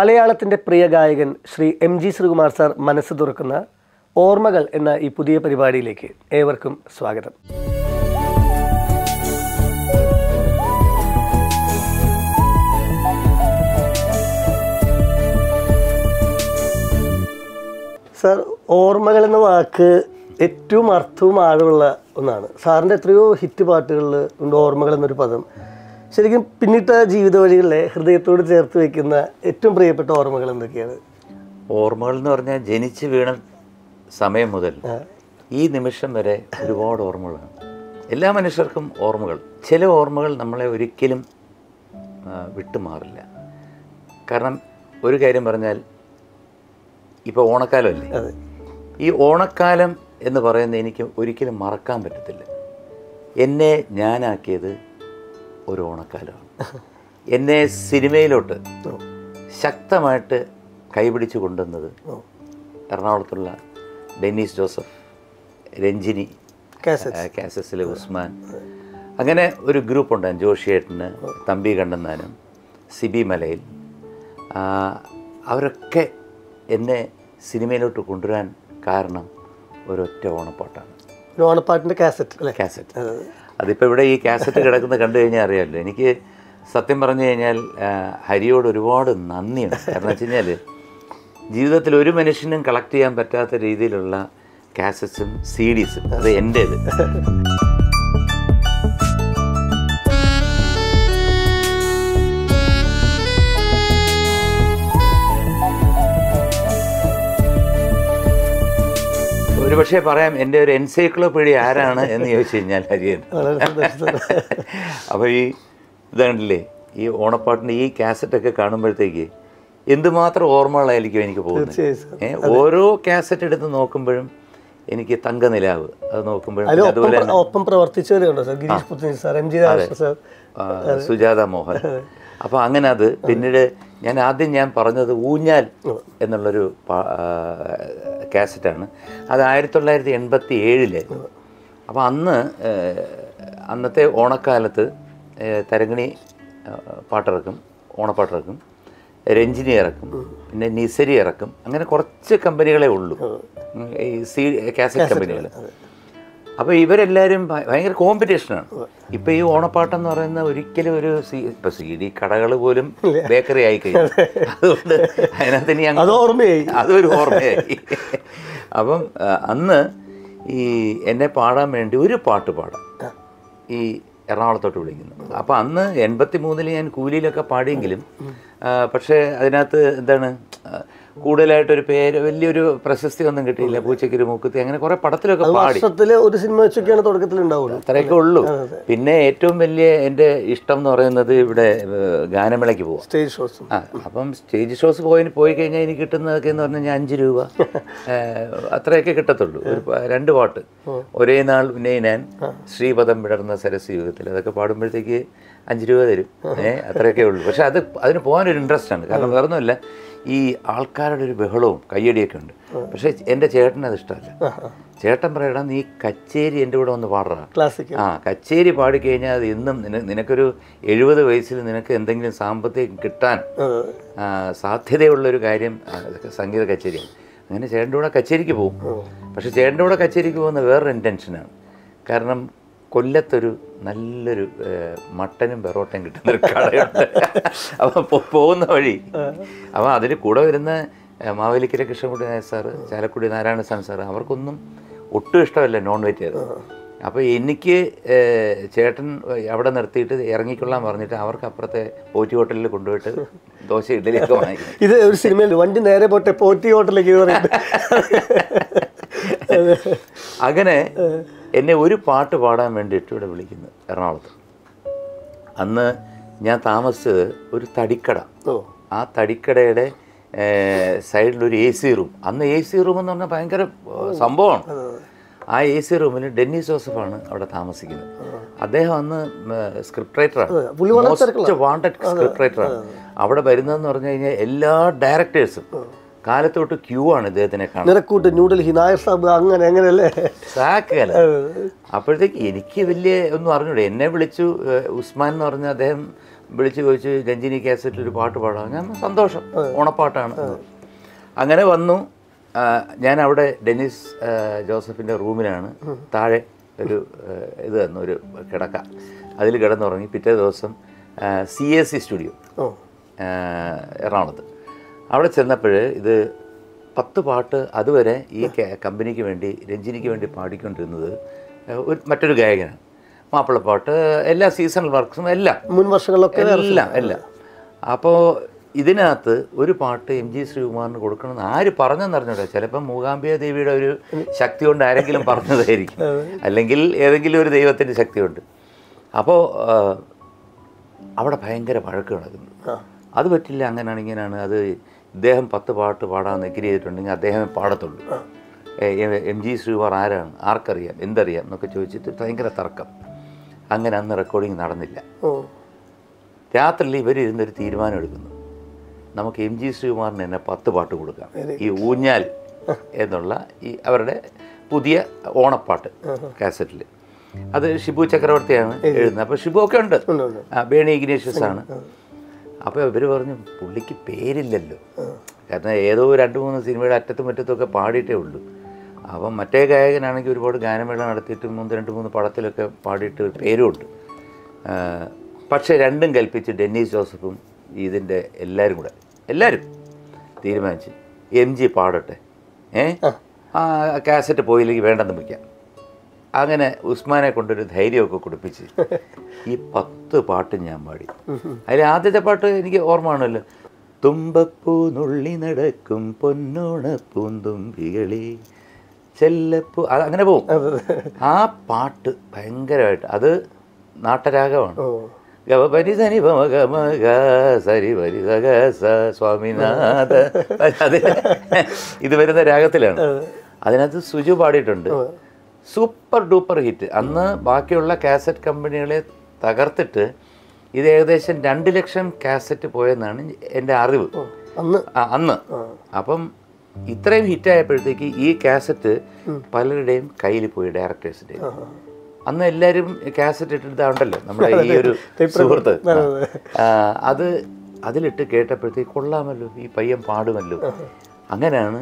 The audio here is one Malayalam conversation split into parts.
മലയാളത്തിന്റെ പ്രിയ ഗായകൻ Shri M G Sreekumar sir മനസ്സ് തുറക്കുന്ന ഓർമ്മകൾ എന്ന ഈ പുതിയ പരിപാടിയിലേക്ക് ഏവർക്കും സ്വാഗതം. സാർ ഓർമ്മകൾ എന്ന വാക്ക് ഏറ്റവും അർത്ഥവും ആഴമുള്ള ഒന്നാണ്. സാറിന്റെ എത്രയോ ഹിറ്റ് പാട്ടുകളിൽ ഉണ്ട് ഓർമ്മകൾ എന്നൊരു പദം. ശരിക്കും പിന്നിട്ട ജീവിത വഴികളിലെ ഹൃദയത്തോട് ചേർത്ത് വയ്ക്കുന്ന ഏറ്റവും പ്രിയപ്പെട്ട ഓർമ്മകൾ എന്തൊക്കെയാണ്? ഓർമ്മകൾ എന്ന് പറഞ്ഞാൽ ജനിച്ച് വീണ സമയം മുതൽ ഈ നിമിഷം വരെ ഒരുപാട് ഓർമ്മകളാണ്. എല്ലാ മനുഷ്യർക്കും ഓർമ്മകൾ. ചില ഓർമ്മകൾ നമ്മളെ ഒരിക്കലും വിട്ടുമാറില്ല. കാരണം ഒരു കാര്യം പറഞ്ഞാൽ ഇപ്പോൾ ഓണക്കാലമല്ലേ? ഈ ഓണക്കാലം എന്ന് പറയുന്നത് എനിക്ക് ഒരിക്കലും മറക്കാൻ പറ്റത്തില്ല. എന്നെ ഞാനാക്കിയത് ഒരു ഓണക്കാലമാണ്. എന്നെ സിനിമയിലോട്ട് ശക്തമായിട്ട് കൈപിടിച്ച് കൊണ്ടുവന്നത് എറണാകുളത്തുള്ള ഡെന്നീസ് ജോസഫ് രഞ്ജിനി കാസസിലെ ഉസ്മാൻ. അങ്ങനെ ഒരു ഗ്രൂപ്പ് ഉണ്ടായിരുന്നു ജോഷിയേട്ടന് തമ്പി കണ്ടെന്നാനും സിബി മലയിൽ. അവരൊക്കെ എന്നെ സിനിമയിലോട്ട് കൊണ്ടുവരാൻ കാരണം ഒരൊറ്റ ഓണപ്പാട്ടാണ്. ഒരു ഓണപ്പാട്ടിന്റെ കാസറ്റ് അല്ലേ? കാസറ്റ്. അതിപ്പോൾ ഇവിടെ ഈ കാസറ്റ് കിടക്കുന്ന കണ്ടു കഴിഞ്ഞാൽ അറിയാമല്ലോ എനിക്ക് സത്യം പറഞ്ഞു കഴിഞ്ഞാൽ ഹരിയോട് ഒരുപാട് നന്ദിയുണ്ട്. കാരണം വെച്ച് കഴിഞ്ഞാൽ ജീവിതത്തിൽ ഒരു മനുഷ്യനും കളക്ട് ചെയ്യാൻ പറ്റാത്ത രീതിയിലുള്ള കാസറ്റ്സും സി ഡീസും അത് എന്റേത് ഒരു പക്ഷേ പറയാം എന്റെ ഒരു എൻസൈക്ലോപീഡിയ ആരാണ്? എന്ന് ചോദിച്ചു കഴിഞ്ഞാൽ ഹരിയൻ അപ്പോൾ ഈ ഇതാണ്ടില്ലേ ഈ ഓണപ്പാട്ടിന്റെ ഈ കാസറ്റൊക്കെ കാണുമ്പോഴത്തേക്ക് എന്തുമാത്രം ഓർമ്മകളായിരിക്കും എനിക്ക് പോകുന്നത്? ഓരോ കാസറ്റ് എടുത്ത് നോക്കുമ്പോഴും എനിക്ക് തങ്കനിലാവ് അത് നോക്കുമ്പോഴും അതുപോലെ ഒപ്പം പ്രവർത്തിച്ചവരുണ്ടോ sir? Girish Puthan sir M G Radhakrishnan sir. ആ, സുജാത മോഹൻ. അപ്പോൾ അങ്ങനെ അത് പിന്നീട് ഞാൻ ആദ്യം ഞാൻ പറഞ്ഞത് ഊഞ്ഞാൽ എന്നുള്ളൊരു കാസറ്റാണ്. അത് ആയിരത്തി തൊള്ളായിരത്തി എൺപത്തി ഏഴിലായിരുന്നു അപ്പോൾ അന്ന് അന്നത്തെ ഓണക്കാലത്ത് തരങ്ങിണി പാട്ടിറക്കും ഓണപ്പാട്ടിറക്കും രഞ്ജിനി ഇറക്കും പിന്നെ നിസരി ഇറക്കും അങ്ങനെ കുറച്ച് കമ്പനികളെ ഉള്ളൂ. ഈ സി കാസറ്റ് കമ്പനികൾ അപ്പോൾ ഇവരെല്ലാവരും ഭയങ്കര കോമ്പറ്റീഷനാണ് ഇപ്പോൾ ഈ ഓണപ്പാട്ടെന്ന് പറയുന്ന ഒരിക്കലും ഒരു സി ഇപ്പോൾ സി ഡി കടകൾ പോലും ബേക്കറി ആയി കഴിഞ്ഞു. അതുകൊണ്ട് അതിനകത്ത് ഇനി അത് ഓർമ്മയായി. അതൊരു ഓർമ്മയായി. അപ്പം അന്ന് ഈ എന്നെ പാടാൻ വേണ്ടി ഒരു പാട്ട് പാടാം. ഈ എറണാകുളത്തോട്ട് വിളിക്കുന്നു അപ്പോൾ അന്ന് എൺപത്തി മൂന്നിൽ ഞാൻ കൂലിയിലൊക്കെ പാടിയെങ്കിലും പക്ഷേ അതിനകത്ത് എന്താണ് കൂടുതലായിട്ടൊരു പേര് വലിയൊരു പ്രശസ്തി ഒന്നും കിട്ടിയില്ല പൂച്ചയ്ക്കൊരു മൂക്കുത്തി. അങ്ങനെ കുറെ പടത്തിലൊക്കെ പാടി. ഒരു സിനിമ വെച്ചൊക്കെയാണ് തുടക്കത്തിൽ ഉണ്ടാവുള്ളൂ അത്രയൊക്കെ ഉള്ളൂ. പിന്നെ ഏറ്റവും വലിയ എന്റെ ഇഷ്ടം എന്ന് പറയുന്നത് ഇവിടെ ഗാനമേളയ്ക്ക് പോകും സ്റ്റേജ് ഷോസ്. ആ അപ്പം സ്റ്റേജ് ഷോസ് പോയി പോയി കഴിഞ്ഞാൽ എനിക്ക് കിട്ടുന്നതൊക്കെ എന്ന് പറഞ്ഞു കഴിഞ്ഞാൽ അഞ്ച് രൂപ. അത്രയൊക്കെ കിട്ടത്തുള്ളൂ. ഒരു രണ്ട് പാട്ട്. ഒരേ നാൾ ഉന്നയിനാൻ ശ്രീപദം വിടർന്ന സരസ് യുഗത്തിൽ. അതൊക്കെ പാടുമ്പോഴത്തേക്ക് അഞ്ച് രൂപ തരും. ഏഹ് അത്രയൊക്കെ ഉള്ളൂ. പക്ഷെ അത് അതിന് പോകാനൊരു ഇൻട്രസ്റ്റ് ആണ്. കാരണം വേറൊന്നുമല്ല. ഈ ആൾക്കാരുടെ ഒരു ബഹളവും കയ്യടിയൊക്കെ ഉണ്ട്. പക്ഷേ എന്റെ ചേട്ടൻ അത് ഇഷ്ടമല്ല. ചേട്ടൻ പറയടാ നീ കച്ചേരി എന്റെ കൂടെ ഒന്ന് പാടുക ക്ലാസിക് ആ കച്ചേരി പാടിക്കഴിഞ്ഞാൽ അത് ഇന്നും നിന- നിനക്കൊരു എഴുപത് വയസ്സിൽ നിനക്ക് എന്തെങ്കിലും സാമ്പത്തികം കിട്ടാൻ സാധ്യതയുള്ളൊരു കാര്യം സംഗീത കച്ചേരിയാണ്. അങ്ങനെ ചേട്ടന്റെ കൂടെ കച്ചേരിക്ക് പോകും. പക്ഷെ ചേട്ടന്റെ കൂടെ കച്ചേരിക്ക് പോകുന്ന വേറൊരു ഇന്റൻഷനാണ് കാരണം കൊല്ലത്തൊരു നല്ലൊരു മട്ടനും പെറോട്ടയും കിട്ടുന്ന ഒരു കടയുണ്ട്. അപ്പോൾ പോകുന്ന വഴി. അപ്പോൾ അതിൽ കൂടെ വരുന്ന മാവേലിക്കര കൃഷ്ണൻകുട്ടി നായർ സാറ് ചാലക്കുടി നാരായണ സ്വാമി സാറ് അവർക്കൊന്നും ഒട്ടും ഇഷ്ടമല്ല നോൺ വെജ് വെജിറ്റേറിയൻ അപ്പോൾ എനിക്ക് ചേട്ടൻ അവിടെ നിർത്തിയിട്ട് ഇറങ്ങിക്കൊള്ളാൻ പറഞ്ഞിട്ട് അവർക്ക് അപ്പുറത്തെ പോറ്റി ഹോട്ടലിൽ കൊണ്ടുപോയിട്ട് ദോശ ഇഡ്ഡലിയൊക്കെ വാങ്ങി ഇത് ഒരു സിനിമയിൽ വണ്ടി നേരെ പോട്ടെ പോറ്റി ഹോട്ടലിലേക്ക് അങ്ങനെ എന്നെ ഒരു പാട്ട് പാടാൻ വേണ്ടിയിട്ട് ഇവിടെ വിളിക്കുന്നു എറണാകുളത്ത്. അന്ന് ഞാൻ താമസിച്ചത് ഒരു തടിക്കട. ആ തടിക്കടയുടെ സൈഡിലൊരു എ സി റൂം. അന്ന് എ സി റൂം എന്ന് പറഞ്ഞാൽ ഭയങ്കര സംഭവമാണ്. ആ എ സി റൂമിന് ഡെന്നി ജോസഫാണ് അവിടെ താമസിക്കുന്നത്. അദ്ദേഹം അന്ന് സ്ക്രിപ്റ്റ് റൈറ്ററാണ് മോസ്റ്റ് വാണ്ടഡ് സ്ക്രിപ്റ്റ് റൈറ്ററാണ് അവിടെ വരുന്നതെന്ന് പറഞ്ഞു കഴിഞ്ഞാൽ എല്ലാ ഡയറക്ടേഴ്സും കാലത്തോട്ട് ക്യൂ ആണ് ഇദ്ദേഹത്തിനെ കാണുന്നത്. നിരക്കൂട്ട് ന്യൂഡൽഹി നായർ സാബ് അങ്ങനെ അങ്ങനെയല്ലേ? സാക്കല്ല അപ്പോഴത്തേക്ക് എനിക്ക് വലിയ ഒന്നും അറിഞ്ഞൂടെ. എന്നെ വിളിച്ചു ഉസ്മാൻ എന്ന് പറഞ്ഞ അദ്ദേഹം വിളിച്ചു ചോദിച്ച് രഞ്ജിനി കാസറ്റിൽ ഒരു പാട്ട് പാടാം. ഞാൻ സന്തോഷം. ഓണപ്പാട്ടാണ്. അങ്ങനെ വന്നു. ഞാൻ അവിടെ ഡെന്നിസ് ജോസഫിന്റെ റൂമിലാണ്. താഴെ ഒരു ഇത് തന്നു ഒരു കിടക്ക. അതിൽ കിടന്നുറങ്ങി പിറ്റേ ദിവസം സി എസ് സി സ്റ്റുഡിയോ എറണാകുളത്ത്. അവിടെ ചെന്നപ്പോൾ ഇത് പത്ത് പാട്ട് അതുവരെ ഈ കമ്പനിക്ക് വേണ്ടി രഞ്ജിനിക്ക് വേണ്ടി പാടിക്കൊണ്ടിരുന്നത് ഒരു മറ്റൊരു ഗായകനാണ്. മാപ്പിളപ്പാട്ട് എല്ലാ സീസണൽ വർക്ക്സും എല്ലാം. മുൻ വർഷങ്ങളിലൊക്കെ എല്ലാം എല്ലാം. അപ്പോൾ ഇതിനകത്ത് ഒരു പാട്ട് എം ജി ശ്രീകുമാറിന് കൊടുക്കണമെന്ന് ആര് പറഞ്ഞെന്ന് അറിഞ്ഞൂടെ ചിലപ്പം മൂകാംബിക ദേവിയുടെ ഒരു ശക്തി കൊണ്ട് ആരെങ്കിലും പറഞ്ഞതായിരിക്കും. അല്ലെങ്കിൽ ഏതെങ്കിലും ഒരു ദൈവത്തിന്റെ ശക്തി കൊണ്ട്. അപ്പോൾ അവിടെ ഭയങ്കര വഴക്ക് നടക്കുന്നു. അത് പറ്റില്ല അങ്ങനെയാണ് ഇങ്ങനെയാണ് അത് ഇദ്ദേഹം പത്ത് പാട്ട് പാടാൻ എഗ്രി ചെയ്തിട്ടുണ്ടെങ്കിൽ അദ്ദേഹമേ പാടത്തുള്ളൂ. എ- ജി ശ്രീകുമാർ ആരാണ്? ആർക്കറിയാം? എന്തറിയാം? എന്നൊക്കെ ചോദിച്ചിട്ട് ഭയങ്കര തർക്കം. അങ്ങനെ അന്ന് റെക്കോർഡിങ് നടന്നില്ല. രാത്രിയിൽ ഇവരിരുന്നൊരു തീരുമാനം എടുക്കുന്നു. നമുക്ക് എം ജി ശ്രീകുമാറിന് തന്നെ പത്ത് പാട്ട് കൊടുക്കാം. ഈ ഊഞ്ഞാൽ എന്നുള്ള ഈ അവരുടെ പുതിയ ഓണപ്പാട്ട് കാസറ്റിൽ അത് ഷിബു ചക്രവർത്തിയാണ് എഴുതുന്നത്. അപ്പോൾ ഷിബു ഒക്കെ ഉണ്ട്. ബേണി ഇഗ്നേഷ്യസ് ആണ് അപ്പോൾ ഇവർ പറഞ്ഞു പുള്ളിക്ക് പേരില്ലല്ലോ. കാരണം ഏതോ രണ്ട് മൂന്ന് സിനിമയുടെ അറ്റത്തും മുറ്റത്തുമൊക്കെ ഒക്കെ പാടിയിട്ടേ ഉള്ളൂ. അപ്പം മറ്റേ ഗായകനാണെങ്കിൽ ഒരുപാട് ഗാനമേള നടത്തിയിട്ട് മൂന്ന് രണ്ട് മൂന്ന് പടത്തിലൊക്കെ പാടിയിട്ട് പേരുമുണ്ട് ഉണ്ട് പക്ഷേ രണ്ടും കൽപ്പിച്ച് ഡെന്നീസ് ജോസഫും ഇതിന്റെ എല്ലാവരും കൂടെ എല്ലാവരും തീരുമാനിച്ച് എം ജി പാടട്ടെ ഏ? ആ. കാസറ്റ് പോയില്ലെങ്കിൽ വേണ്ടെന്ന് വയ്ക്കാം അങ്ങനെ ഉസ്മാനെ കൊണ്ടൊരു ധൈര്യമൊക്കെ കുടിപ്പിച്ച് ഈ പത്ത് പാട്ട് ഞാൻ പാടി. അതിൽ ആദ്യത്തെ പാട്ട് എനിക്ക് ഓർമ്മ ആണല്ലോ തുമ്പപ്പൂ നുള്ളി നടക്കും പൊന്നോണ പൂന്തുമ്പികളി ചെല്ലപ്പൂ അത് അങ്ങനെ പോവും. ആ പാട്ട് ഭയങ്കരമായിട്ട് അത് നാട്ടരാഗമാണ്. ഗവപരി സനി പമ ഗമ സരി വരി സ സ്വാമിനാഥ. അത് ഇത് വരുന്ന രാഗത്തിലാണ്. അതിനകത്ത് സുജു പാടിയിട്ടുണ്ട്. Super duper hit. അന്ന് ബാക്കിയുള്ള കാസറ്റ് കമ്പനികളെ തകർത്തിട്ട് ഇത് ഏകദേശം രണ്ട് ലക്ഷം കാസറ്റ് പോയെന്നാണ് എന്റെ അറിവ്. അന്ന്? അന്ന്. അപ്പം ഇത്രയും ഹിറ്റായപ്പോഴത്തേക്ക് ഈ കാസറ്റ് പലരുടെയും കയ്യിൽ പോയി ഡയറക്ടേഴ്സിന്റെ അന്ന് എല്ലാവരും കാസറ്റ് ഇട്ടിട്ടുണ്ടല്ലോ നമ്മുടെ ഈ ഒരു സുഹൃത്ത്. അത് അതിലിട്ട് കേട്ടപ്പോഴത്തേക്ക് കൊള്ളാമല്ലോ ഈ പയ്യൻ പാടുമല്ലോ. അങ്ങനെയാണ്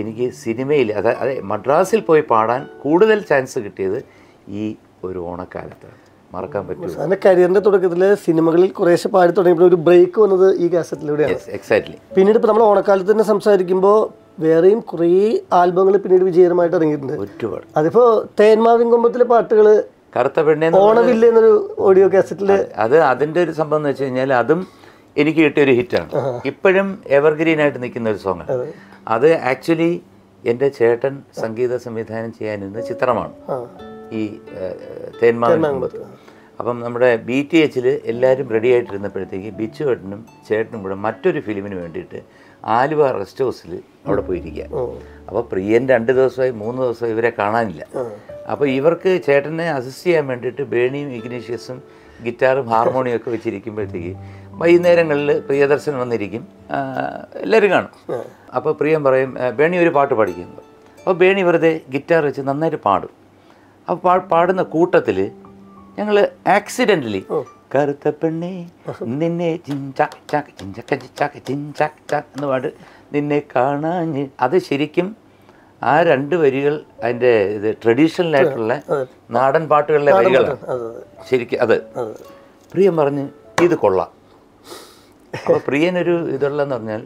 എനിക്ക് സിനിമയിൽ അതെ അതെ മദ്രാസിൽ പോയി പാടാൻ കൂടുതൽ ചാൻസ് കിട്ടിയത് ഈ ഒരു ഓണക്കാലത്താണ് മറക്കാൻ പറ്റും. അതിന്റെ കരിയറിന്റെ തുടക്കത്തിൽ സിനിമകളിൽ കുറേശ്ശെ പാടി തുടങ്ങിയപ്പോൾ ഒരു ബ്രേക്ക് വന്നത് ഈ കാസറ്റിലൂടെയാണ്. എക്സാക്ട്ലി പിന്നീട് ഇപ്പോൾ നമ്മൾ ഓണക്കാലത്ത് തന്നെ സംസാരിക്കുമ്പോൾ വേറെയും കുറേ ആൽബങ്ങൾ പിന്നീട് വിജയകരമായിട്ട് ഇറങ്ങിയിട്ടുണ്ട്. ഒരുപാട്. അതിപ്പോൾ തേന്മാവിൻ കൊമ്പത്തിലെ പാട്ടുകൾ കറുത്ത പെണ്ണെ ഓണമില്ല എന്നൊരു ഓഡിയോ കാസറ്റിൽ അത് അതിന്റെ ഒരു സംഭവം എന്ന് വെച്ച് കഴിഞ്ഞാൽ അതും എനിക്ക് കിട്ടിയ ഒരു ഹിറ്റാണ് ഇപ്പോഴും എവർഗ്രീൻ ആയിട്ട് നിൽക്കുന്ന ഒരു സോങ്ങാണ് അത്. ആക്ച്വലി എന്റെ ചേട്ടൻ സംഗീത സംവിധാനം ചെയ്യാനിരുന്ന ചിത്രമാണ്. ഈ തേന്മാവിൻ അപ്പം നമ്മുടെ ബി ടി എച്ചിൽ എല്ലാവരും റെഡി ആയിട്ടിരുന്നപ്പോഴത്തേക്ക് ബിച്ചു ഏട്ടനും ചേട്ടനും കൂടെ മറ്റൊരു ഫിലിമിന് വേണ്ടിയിട്ട് ആലുവ റെസ്റ്റ് ഹൗസിൽ അവിടെ പോയിരിക്കുക അപ്പോൾ പ്രിയൻ രണ്ട് ദിവസമായി മൂന്ന് ദിവസമായി ഇവരെ കാണാനില്ല. അപ്പോൾ ഇവർക്ക് ചേട്ടനെ അസിസ്റ്റ് ചെയ്യാൻ വേണ്ടിയിട്ട് ബേണിയും ഇഗ്നീഷ്യസും ഗിറ്റാറും ഹാർമോണിയും ഒക്കെ വെച്ചിരിക്കുമ്പോഴത്തേക്ക് വൈകുന്നേരങ്ങളിൽ പ്രിയദർശൻ വന്നിരിക്കും. എല്ലാവരും കാണും. അപ്പോൾ പ്രിയം പറയും "ആ, ബേണി ഒരു പാട്ട് പഠിക്കുന്നു. അപ്പോൾ ബേണി വെറുതെ ഗിറ്റാർ വെച്ച് നന്നായിട്ട് പാടും. അപ്പോൾ പാ പാടുന്ന കൂട്ടത്തിൽ ഞങ്ങൾ ആക്സിഡന്റലി കറുത്ത പെണ്ണി നിന്നെ ചിഞ്ചാക്ക് ചാക്ക് ചിഞ്ചക്ക ചിച്ചാക്ക് ചിഞ്ചാക്ക് ചാക്ക് എന്ന് പാട് നിന്നെ കാണാഞ്ഞ്. അത് ശരിക്കും ആ രണ്ട് വരികൾ അതിന്റെ ഇത് ട്രഡീഷണൽ ആയിട്ടുള്ള നാടൻ പാട്ടുകളിലെ വരികളാണ് ശരിക്കും അത്. പ്രിയം പറഞ്ഞ് ഇത് കൊള്ളാം. അപ്പോൾ പ്രിയനൊരു ഇതുള്ളതെന്ന് പറഞ്ഞാൽ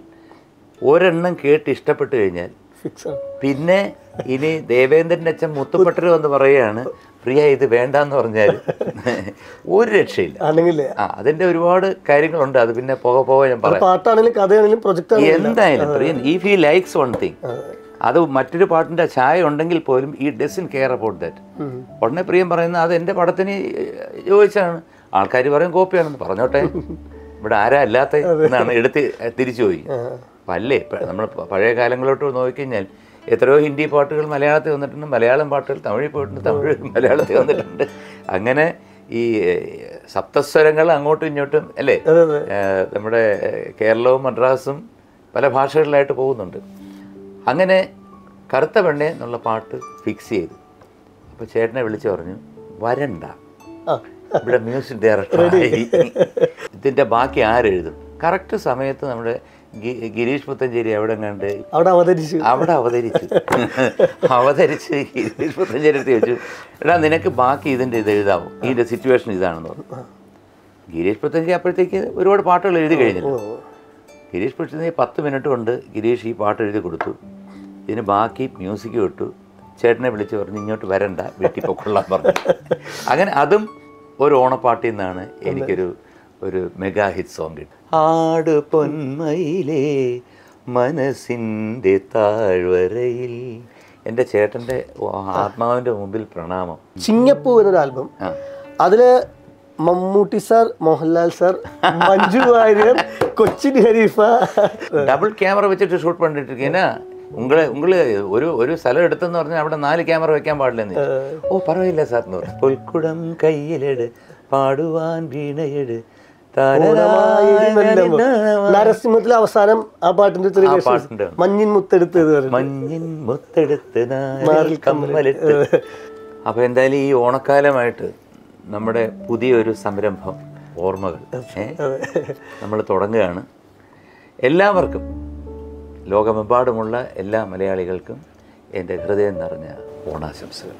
ഒരെണ്ണം കേട്ട് ഇഷ്ടപ്പെട്ടു കഴിഞ്ഞാൽ പിന്നെ ഇനി ദേവേന്ദ്രന്റെ അച്ഛൻ മുത്തുപട്ടരും എന്ന് പറയുകയാണ് പ്രിയ ഇത് വേണ്ടാന്ന് പറഞ്ഞാൽ ഒരു രക്ഷയില്ല. ആ അതിന്റെ ഒരുപാട് കാര്യങ്ങളുണ്ട്. അത് പിന്നെ പോകെ പോകെ ഞാൻ പറയാം. എന്തായാലും Priyan if he likes one thing അത് മറ്റൊരു പാട്ടിന്റെ ചായ ഉണ്ടെങ്കിൽ പോലും ഈ ഡസൻ കെയർ അബൌട്ട് ദാറ്റ് ഉടനെ പ്രിയം പറയുന്നത് അത് എന്റെ പടത്തിന് ചോദിച്ചാണ്. ആൾക്കാർ പറയും കോപ്പിയാണെന്ന് പറഞ്ഞോട്ടെ. ഇവിടെ ആരാ അല്ലാത്ത എന്നാണ് എടുത്ത് തിരിച്ചു പോയി. അപ്പം അല്ലേ നമ്മൾ പഴയ കാലങ്ങളിലോട്ട് നോക്കിക്കഴിഞ്ഞാൽ എത്രയോ ഹിന്ദി പാട്ടുകൾ മലയാളത്തിൽ വന്നിട്ടുണ്ട് മലയാളം പാട്ടുകൾ തമിഴിൽ പോയിട്ടുണ്ട് തമിഴ് മലയാളത്തിൽ വന്നിട്ടുണ്ട്. അങ്ങനെ ഈ സപ്തസ്വരങ്ങൾ അങ്ങോട്ടും ഇങ്ങോട്ടും അല്ലേ? നമ്മുടെ കേരളവും മദ്രാസും പല ഭാഷകളിലായിട്ട് പോകുന്നുണ്ട്. അങ്ങനെ കറുത്ത പെണ്ണെ എന്നുള്ള പാട്ട് ഫിക്സ് ചെയ്തു. അപ്പോൾ ചേട്ടനെ വിളിച്ച് പറഞ്ഞു വരണ്ട. ഇവിടെ മ്യൂസിക് ഡയറക്ടറായി ഇതിന്റെ ബാക്കി ആരെഴുതും കറക്റ്റ് സമയത്ത് നമ്മുടെ ഗിരീഷ് പുത്തഞ്ചേരി അവിടെ കണ്ട് അവിടെ അവതരിച്ചു. അവിടെ അവതരിച്ചു. അവതരിച്ച് ഗിരീഷ് പുത്തഞ്ചേരി എടുത്ത് ചോദിച്ചു എടാ നിനക്ക് ബാക്കി ഇതിന്റെ ഇത് എഴുതാമോ? ഇതിന്റെ സിറ്റുവേഷൻ ഇതാണെന്ന് പറഞ്ഞു. ഗിരീഷ് പുത്തഞ്ചേരി അപ്പോഴത്തേക്ക് ഒരുപാട് പാട്ടുകൾ എഴുതി കഴിഞ്ഞു ഗിരീഷ് പുത്തഞ്ചേരി പത്ത് മിനിറ്റ് കൊണ്ട് ഗിരീഷ് ഈ പാട്ട് എഴുതി കൊടുത്തു. ഇതിന് ബാക്കി മ്യൂസിക് വിട്ടു ചേട്ടനെ വിളിച്ച് പറഞ്ഞു ഇങ്ങോട്ട് വരണ്ട വീട്ടിൽ പൊക്കൊള്ളാൻ പറഞ്ഞു. അങ്ങനെ അതും ഒരു ഓണപ്പാട്ടിൽ നിന്നാണ് എനിക്കൊരു ഒരു മെഗാ ഹിറ്റ് സോങ് കിട്ടി. ആട് പൊന്മയിലേ മനസ്സിന്റെ താഴ്വരയിൽ. എന്റെ ചേട്ടന്റെ ആത്മാവിന്റെ മുമ്പിൽ പ്രണാമം. ചിങ്ങപ്പൂ എന്നൊരു ആൽബം അതിൽ Mammootty sir Mohanlal sir Manju Warrier Cochin Haneefa double camera വെച്ചിട്ട് ഷൂട്ട് പണ്ടിട്ടിരിക്കുന്ന ഉങ്ങളെ ഉങ്ങൾ ഒരു ഒരു സ്ഥലം എടുത്തെന്ന് പറഞ്ഞാൽ അവിടെ നാല് ക്യാമറ വെക്കാൻ പാടില്ലെന്ന്. ഓ പറയില്ല സാർ എന്ന് പറഞ്ഞു. പുൽക്കുടം കയ്യിലെട് പാടുവാൻ വീണയെട് നരസിംഹത്തിലെ അവസാനം ആ പാട്ടിന്റെ മഞ്ഞിൻ മുത്തെടുത്ത് മഞ്ഞിൻ മുത്തെടുത്ത് കമ്മലിട്ട്. അപ്പൊ എന്തായാലും ഈ ഓണക്കാലമായിട്ട് നമ്മുടെ പുതിയൊരു സംരംഭം ഓർമ്മകൾ നമ്മൾ തുടങ്ങുകയാണ്. എല്ലാവർക്കും ലോകമെമ്പാടുമുള്ള എല്ലാ മലയാളികൾക്കും എന്റെ ഹൃദയം നിറഞ്ഞ ഓണാശംസകൾ.